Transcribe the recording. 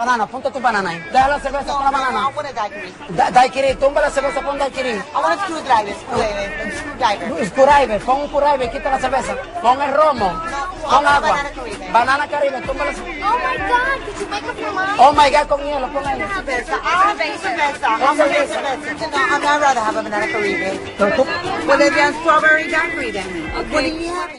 Banana, ponte tu banana ahí. Deja la cerveza con la banana. I want a daiquiri. Da- daiquiri, tumba la cerveza, pon daiquiri. I want a screwdriver. Screwdriver. Screwdriver. Curaibe, pon un curaibe, quita la cerveza. Pon el romo. Pon banana agua. Caribe. Banana caribe, tumba la cerveza. Oh my god, did you make up your mind? Oh my god, con hielo, pon ahí. Cerveza. Ah, cerveza. I'm gonna cerveza. No, I'm not rather have a banana Caribe. Pero tú- Well, then, then strawberry daiquiri then. What do you have?